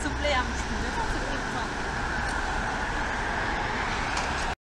s'il vous plaît, un petit peu de temps,